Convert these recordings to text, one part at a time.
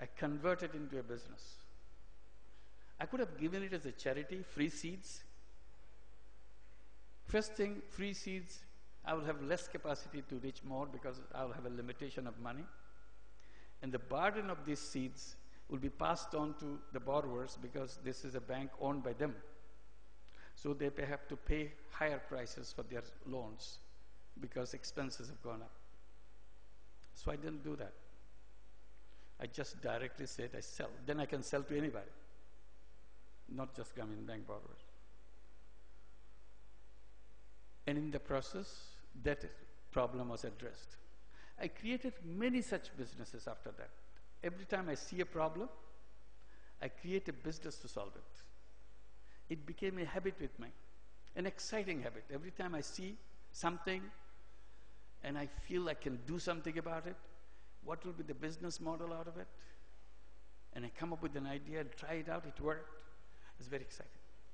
I converted it into a business. I could have given it as a charity, free seeds. First thing, free seeds, I will have less capacity to reach more because I'll have a limitation of money. And the burden of these seeds will be passed on to the borrowers because this is a bank owned by them. So they have to pay higher prices for their loans because expenses have gone up. So I didn't do that. I just directly said I sell. Then I can sell to anybody, not just Grameen Bank borrowers. And in the process, that problem was addressed. I created many such businesses after that. Every time I see a problem, I create a business to solve it. It became a habit with me, an exciting habit. Every time I see something and I feel I can do something about it, what will be the business model out of it? And I come up with an idea and try it out, it worked. It's very exciting.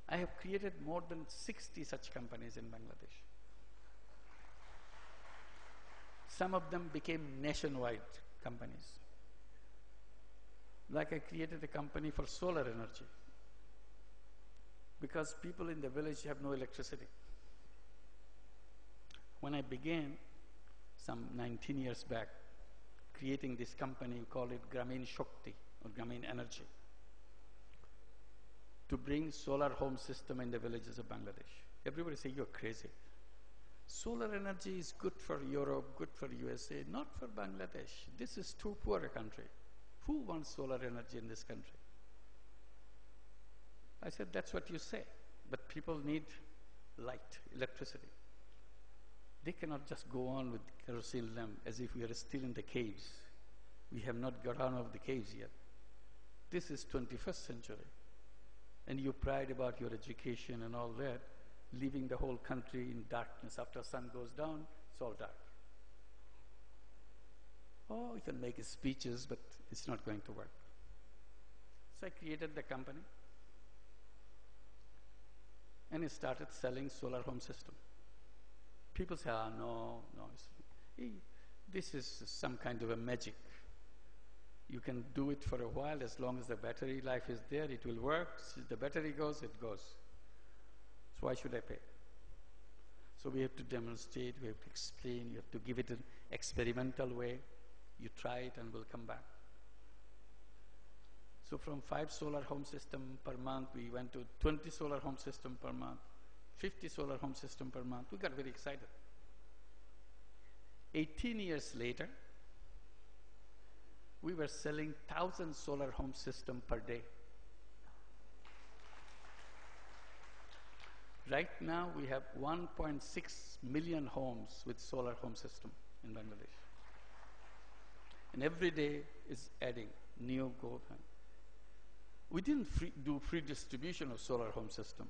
I have created more than 60 such companies in Bangladesh. Some of them became nationwide companies. Like I created a company for solar energy because people in the village have no electricity. When I began, some 19 years back, creating this company, we call it Grameen Shakti or Grameen Energy, to bring solar home system in the villages of Bangladesh. Everybody say you're crazy. Solar energy is good for Europe, good for USA, not for Bangladesh. This is too poor a country. Who wants solar energy in this country? I said, that's what you say. But people need light, electricity. They cannot just go on with kerosene lamp as if we are still in the caves. We have not got out of the caves yet. This is 21st century. And you pride about your education and all that, leaving the whole country in darkness. After sun goes down, it's all dark. Oh, you can make speeches, but it's not going to work. So I created the company and I started selling solar home system. People say, ah, no, no. This is some kind of a magic. You can do it for a while as long as the battery life is there, it will work. If the battery goes, it goes. So why should I pay? So we have to demonstrate, we have to explain, you have to give it an experimental way. You try it and we'll come back. So from five solar home system per month, we went to 20 solar home system per month. 50 solar home system per month. We got very excited. 18 years later, we were selling 1,000 solar home system per day. Right now, we have 1.6 million homes with solar home system in Bangladesh. And every day is adding new growth. We didn't free, do free distribution of solar home system.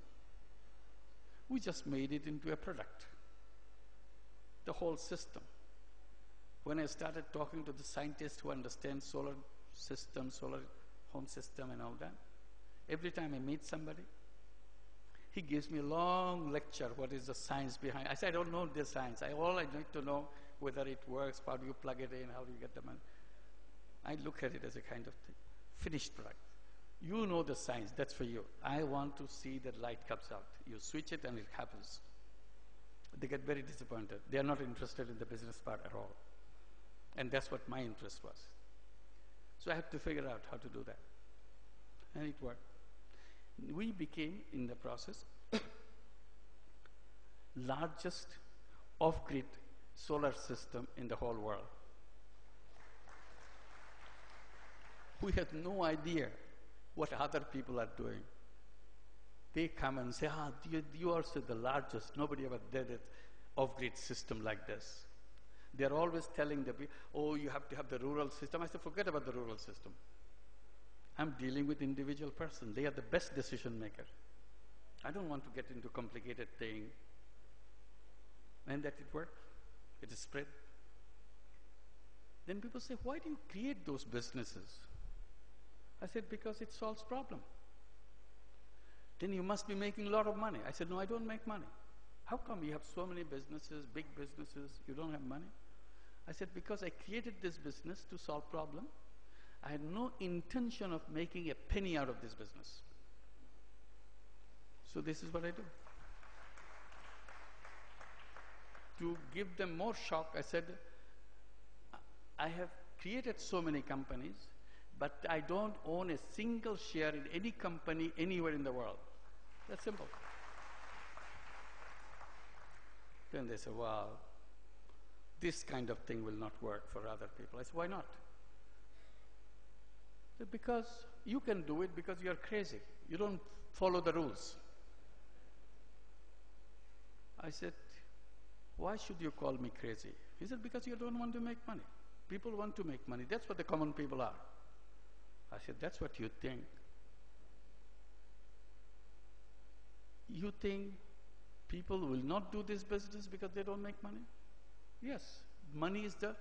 We just made it into a product, the whole system. When I started talking to the scientists who understand solar system, solar home system and all that, every time I meet somebody, he gives me a long lecture, what is the science behind I said, I don't know the science. I, all I need to know whether it works, how do you plug it in, how do you get the money. I look at it as a kind of thing, finished product. You know the science, that's for you. I want to see that light comes out. You switch it and it happens. They get very disappointed. They are not interested in the business part at all. And that's what my interest was. So I had to figure out how to do that. And it worked. We became, in the process, largest off-grid solar system in the whole world. We had no idea what other people are doing. They come and say, ah, you, you are the largest. Nobody ever did it off-grid system like this. They're always telling the people, oh, you have to have the rural system. I said, forget about the rural system. I'm dealing with individual person. They are the best decision maker. I don't want to get into complicated thing. And that it worked. It is spread. Then people say, why do you create those businesses? I said, because it solves problem. Then you must be making a lot of money. I said, no, I don't make money. How come you have so many businesses, big businesses, you don't have money? I said, because I created this business to solve problem. I had no intention of making a penny out of this business. So this is what I do. To give them more shock, I said, I have created so many companies, but I don't own a single share in any company anywhere in the world. That's simple. Then they say, wow, this kind of thing will not work for other people. I said, why not? Said, because you can do it because you're crazy. You don't follow the rules. I said, why should you call me crazy? He said, because you don't want to make money. People want to make money. That's what the common people are. I said, that's what you think. You think people will not do this business because they don't make money? Yes, money is the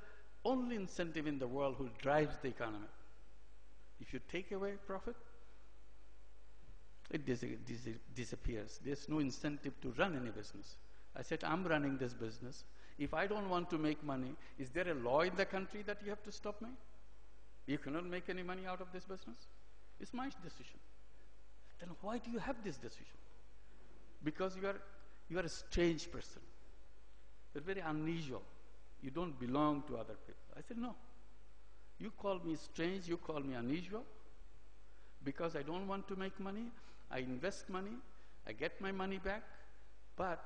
only incentive in the world who drives the economy. If you take away profit, it dis dis disappears. There's no incentive to run any business. I said, I'm running this business. If I don't want to make money, is there a law in the country that you have to stop me? You cannot make any money out of this business? It's my decision. Then why do you have this decision? Because you are, you are a strange person. You're very unusual. You don't belong to other people. I said, no. You call me strange, you call me unusual. Because I don't want to make money, I invest money, I get my money back, but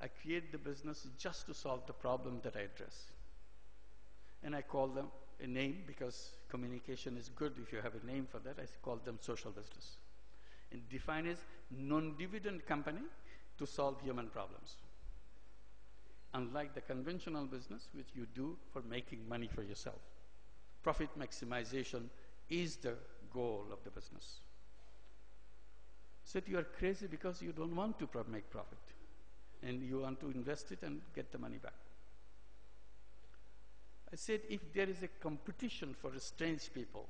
I create the business just to solve the problem that I address. And I call them a name because communication is good if you have a name for that. I call them social business. And define as non-dividend company to solve human problems. Unlike the conventional business, which you do for making money for yourself. Profit maximization is the goal of the business. Said you are crazy because you don't want to make profit and you want to invest it and get the money back. I said, if there is a competition for strange people,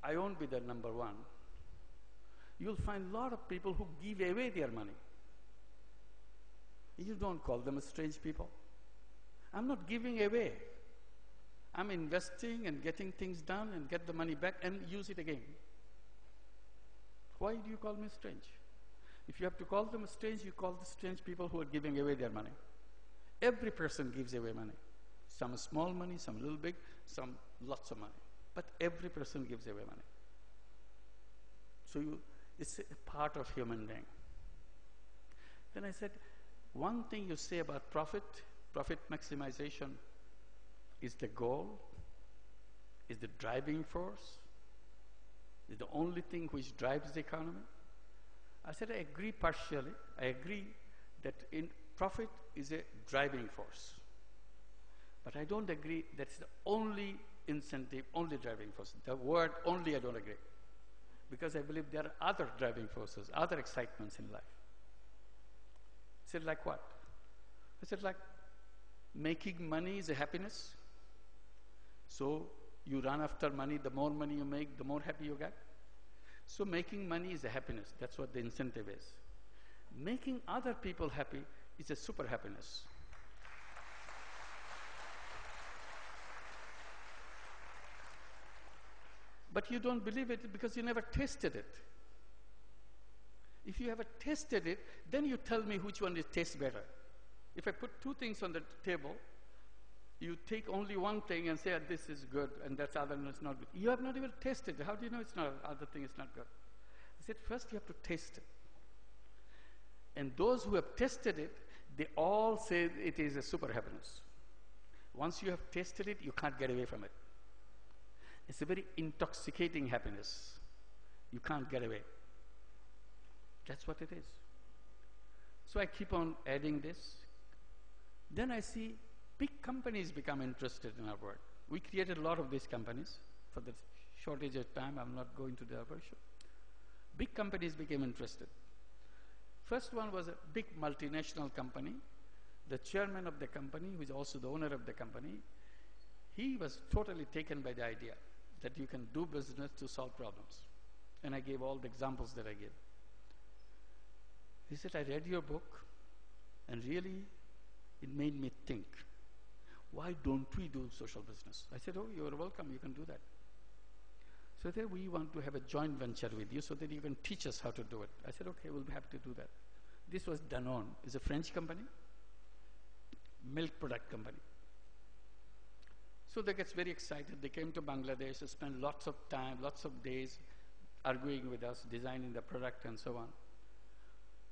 I won't be the number one. You'll find a lot of people who give away their money. You don't call them strange people. I'm not giving away. I'm investing and getting things done and get the money back and use it again. Why do you call me strange? If you have to call them strange, you call the strange people who are giving away their money. Every person gives away money. Some small money, some little big, some lots of money. But every person gives away money. So you, it's a part of human being. Then I said, one thing you say about profit, profit maximization is the goal, is the driving force, is the only thing which drives the economy. I said, I agree partially. I agree that in profit is a driving force. But I don't agree that's the only incentive, only driving force. The word only I don't agree. Because I believe there are other driving forces, other excitements in life. I said, like what? I said, like making money is a happiness. So you run after money, the more money you make, the more happy you get. So making money is a happiness. That's what the incentive is. Making other people happy is a super happiness. But you don't believe it because you never tasted it. If you ever tasted it, then you tell me which one tastes better. If I put two things on the table, you take only one thing and say, oh, this is good, and that's other one is not good. You have not even tasted it. How do you know it's not, other thing is not good? I said, first you have to taste it. And those who have tested it, they all say it is a super happiness. Once you have tasted it, you can't get away from it. It's a very intoxicating happiness. You can't get away. That's what it is. So I keep on adding this. Then I see big companies become interested in our work. We created a lot of these companies. For the shortage of time, I'm not going to the other show. Big companies became interested. First one was a big multinational company. The chairman of the company, who is also the owner of the company, he was totally taken by the idea that you can do business to solve problems. And I gave all the examples that I gave. He said, I read your book, and really, it made me think why don't we do social business? I said, oh, you're welcome, you can do that. So they, we want to have a joint venture with you so that you can teach us how to do it. I said, okay, we'll be happy to do that. This was Danone. It's a French company, milk product company. So they get very excited. They came to Bangladesh, spent lots of time, lots of days arguing with us, designing the product and so on.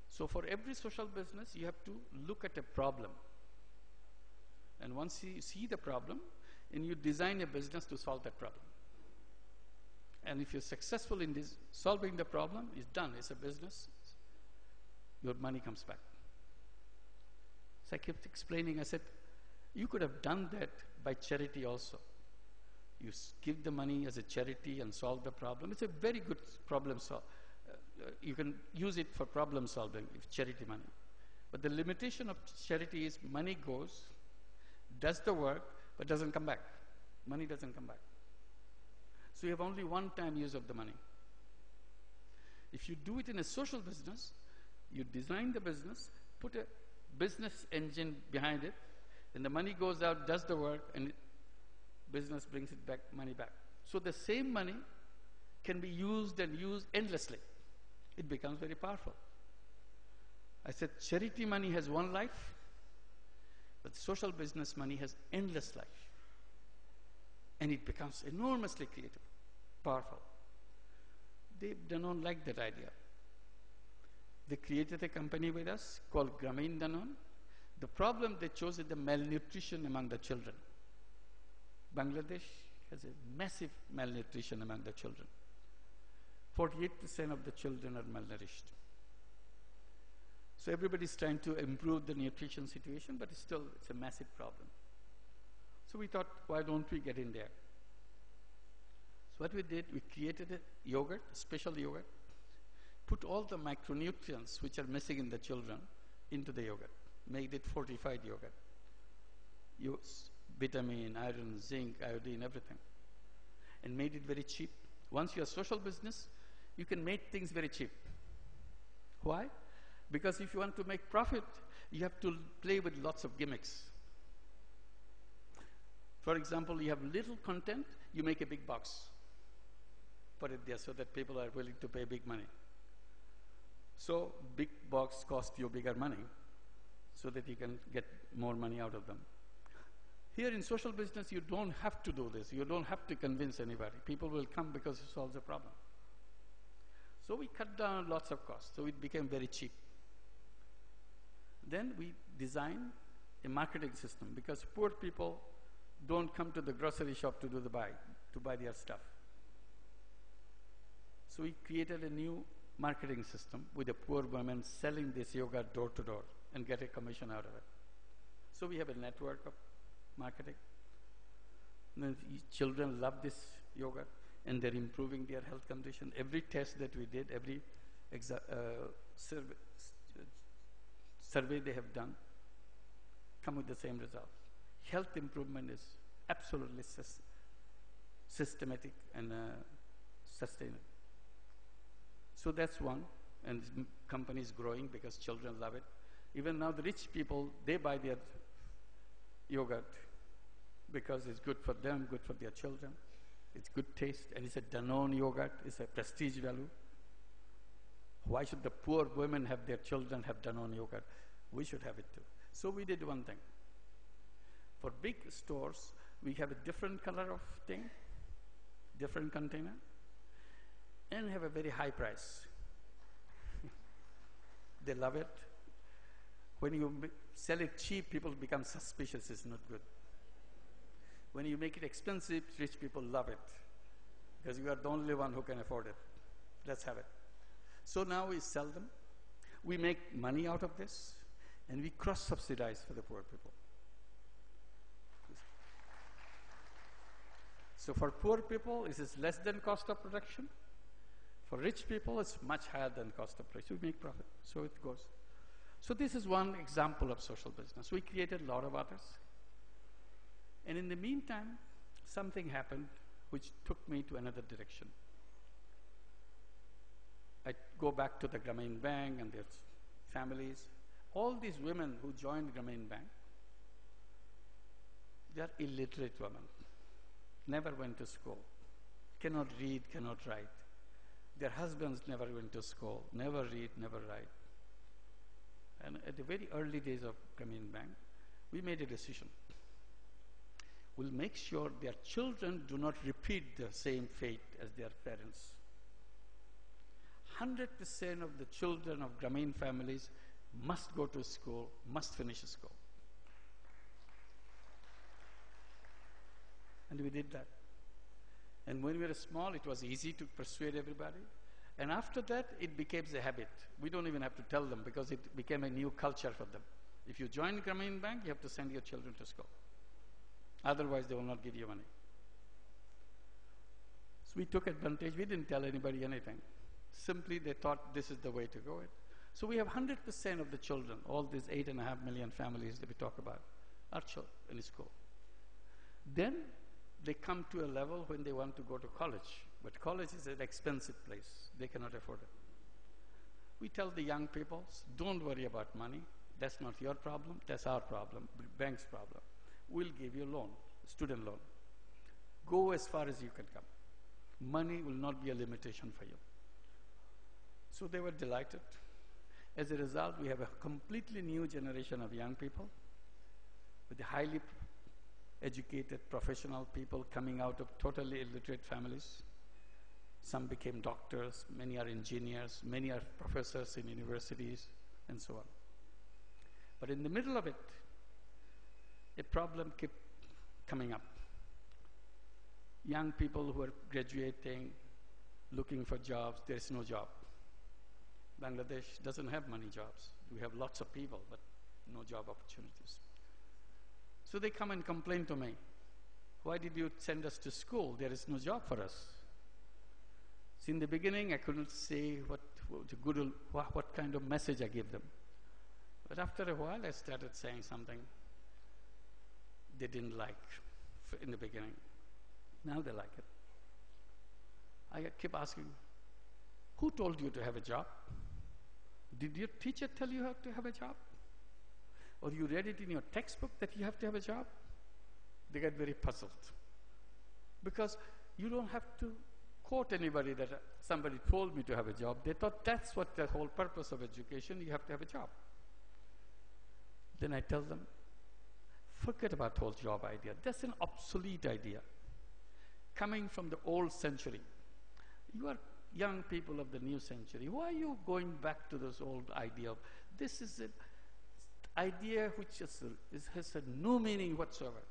So for every social business, you have to look at a problem. And once you see the problem, and you design a business to solve that problem. And if you're successful in this, solving the problem, it's done. It's a business. Your money comes back. So I kept explaining. I said, you could have done that by charity also. You give the money as a charity and solve the problem. It's a very good problem solve. Uh, you can use it for problem solving if charity money. But the limitation of charity is money goes, does the work, but doesn't come back. Money doesn't come back. So you have only one time use of the money. If you do it in a social business, you design the business, put a business engine behind it, and the money goes out, does the work, and business brings it back, money back. So the same money can be used and used endlessly. It becomes very powerful. I said charity money has one life, but social business money has endless life. And it becomes enormously creative, powerful. They don't like that idea. They created a company with us called Grameen Danone. The problem they chose is the malnutrition among the children. Bangladesh has a massive malnutrition among the children. 48% of the children are malnourished. So everybody's trying to improve the nutrition situation, but it's still it's a massive problem. So we thought, why don't we get in there? So what we did, we created a yogurt, a special yogurt, put all the micronutrients which are missing in the children into the yogurt, made it fortified yogurt. Use vitamin, iron, zinc, iodine, everything. And made it very cheap. Once you're social business, you can make things very cheap. Why? Because if you want to make profit, you have to play with lots of gimmicks. For example, you have little content, you make a big box. Put it there so that people are willing to pay big money. So big box costs you bigger money so that you can get more money out of them. Here in social business, you don't have to do this. You don't have to convince anybody. People will come because it solves a problem. So we cut down lots of costs. So it became very cheap. Then we designed a marketing system because poor people don't come to the grocery shop to do the buy, to buy their stuff. So we created a new marketing system with the poor women selling this yoga door to door and get a commission out of it. So we have a network of marketing. And children love this yoga and they're improving their health condition. Every test that we did, every uh, survey, survey they have done, come with the same result. Health improvement is absolutely systematic and uh, sustainable. So that's one, and company is growing because children love it. Even now, the rich people they buy their yogurt because it's good for them, good for their children. It's good taste, and it's a Danone yogurt. It's a prestige value. Why should the poor women have their children have Danone yogurt? We should have it too. So we did one thing. For big stores, we have a different color of thing, different container, and have a very high price. they love it. When you sell it cheap, people become suspicious, it's not good. When you make it expensive, rich people love it because you are the only one who can afford it. Let's have it. So now we sell them. We make money out of this and we cross subsidize for the poor people. So for poor people, it is less than cost of production. For rich people, it's much higher than cost of production. We make profit, so it goes. So this is one example of social business. We created a lot of others. And in the meantime, something happened which took me to another direction. I go back to the Grameen Bank and their families. All these women who joined Grameen Bank, They are illiterate women, never went to school, cannot read, cannot write. Their husbands never went to school, never read, never write. And at the very early days of Grameen Bank, we made a decision. We'll make sure their children do not repeat the same fate as their parents. 100% of the children of Grameen families must go to school, must finish school. And we did that. And when we were small, it was easy to persuade everybody. And after that, it became a habit. We don't even have to tell them because it became a new culture for them. If you join the Grameen Bank, you have to send your children to school. Otherwise, they will not give you money. So we took advantage. We didn't tell anybody anything. Simply, they thought this is the way to go. So we have 100% of the children, all these eight and a half million families that we talk about, are in school. Then they come to a level when they want to go to college. But college is an expensive place. They cannot afford it. We tell the young people, don't worry about money. That's not your problem. That's our problem, bank's problem. We'll give you a loan, student loan. Go as far as you can come. Money will not be a limitation for you. So they were delighted. As a result, we have a completely new generation of young people with a highly educated professional people coming out of totally illiterate families. Some became doctors, many are engineers, many are professors in universities, and so on. But in the middle of it, a problem kept coming up. Young people who are graduating, looking for jobs, there is no job. Bangladesh doesn't have many jobs. We have lots of people, but no job opportunities. So they come and complain to me. Why did you send us to school? There is no job for us. In the beginning, I couldn't say what, what, good, what kind of message I gave them. But after a while, I started saying something they didn't like in the beginning. Now they like it. I keep asking, who told you to have a job? Did your teacher tell you how to have a job? Or you read it in your textbook that you have to have a job? They get very puzzled. Because you don't have to quote anybody that uh, somebody told me to have a job. They thought that's what the whole purpose of education, you have to have a job. Then I tell them, forget about the whole job idea. That's an obsolete idea. Coming from the old century. You are young people of the new century. Why are you going back to this old idea? Of this is an idea which is, is, has no meaning whatsoever.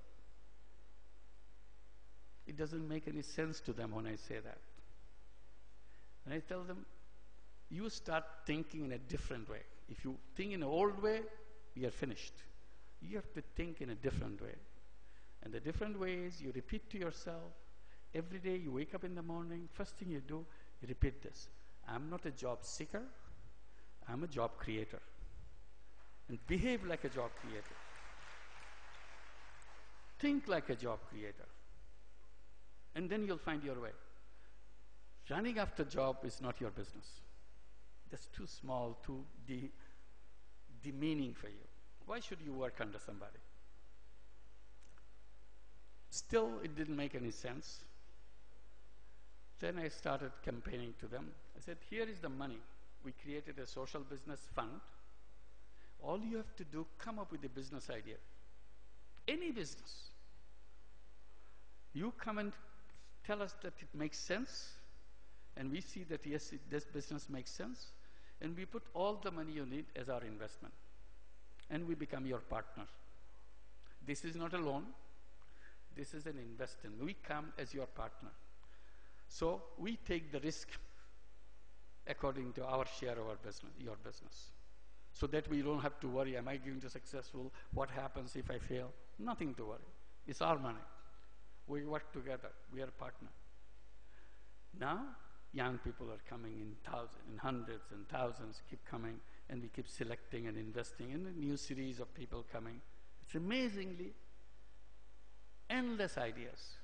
It doesn't make any sense to them when I say that. And I tell them, you start thinking in a different way. If you think in an old way, you are finished. You have to think in a different way. And the different ways you repeat to yourself every day you wake up in the morning, first thing you do, you repeat this. I'm not a job seeker, I'm a job creator. And behave like a job creator. Think like a job creator. And then you'll find your way. Running after job is not your business. That's too small, too de demeaning for you. Why should you work under somebody? Still, it didn't make any sense. Then I started campaigning to them. I said, here is the money. We created a social business fund. All you have to do, come up with a business idea. Any business. You come and tell us that it makes sense, and we see that yes, it, this business makes sense, and we put all the money you need as our investment and we become your partner. This is not a loan. This is an investment. We come as your partner. So we take the risk according to our share of our business, your business. So that we don't have to worry, am I going to successful? What happens if I fail? Nothing to worry. It's our money. We work together. We are partner. Now, young people are coming in thousands, in hundreds and thousands, keep coming and we keep selecting and investing in a new series of people coming. It's amazingly endless ideas.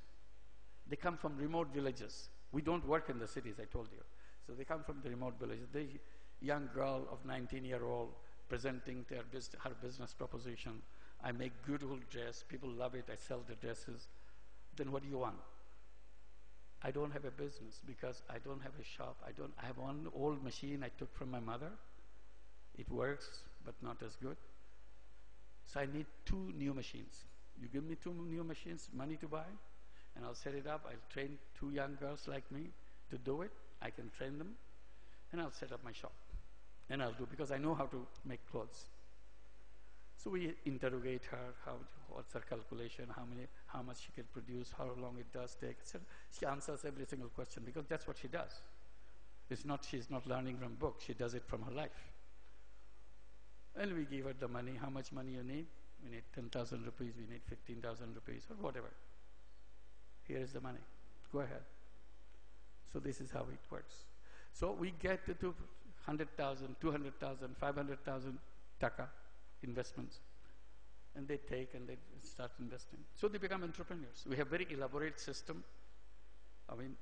They come from remote villages. We don't work in the cities, I told you. So they come from the remote villages. The young girl of 19 year old presenting their bus her business proposition. I make beautiful dress. People love it. I sell the dresses. Then what do you want? I don't have a business because I don't have a shop. I don't. I have one old machine I took from my mother. It works, but not as good. So I need two new machines. You give me two new machines, money to buy, and I'll set it up. I'll train two young girls like me to do it. I can train them, and I'll set up my shop. And I'll do because I know how to make clothes. So we interrogate her, how, what's her calculation, how many, how much she can produce, how long it does take. She answers every single question because that's what she does. It's not she's not learning from books; she does it from her life. And we give her the money. How much money you need? We need 10,000 rupees. We need 15,000 rupees, or whatever. Here is the money. Go ahead. So this is how it works. So we get to 100,000, 200,000, 500,000 taka investments. And they take and they start investing. So they become entrepreneurs. We have very elaborate system. I mean,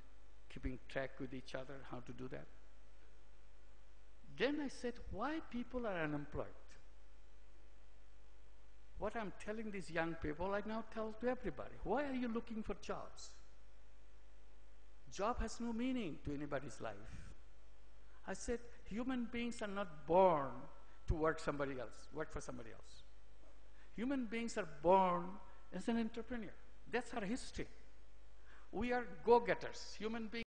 keeping track with each other, how to do that. Then I said, why people are unemployed? What I'm telling these young people, I now tell to everybody. Why are you looking for jobs? Job has no meaning to anybody's life. I said, human beings are not born to work somebody else, work for somebody else. Human beings are born as an entrepreneur. That's our history. We are go-getters. Human beings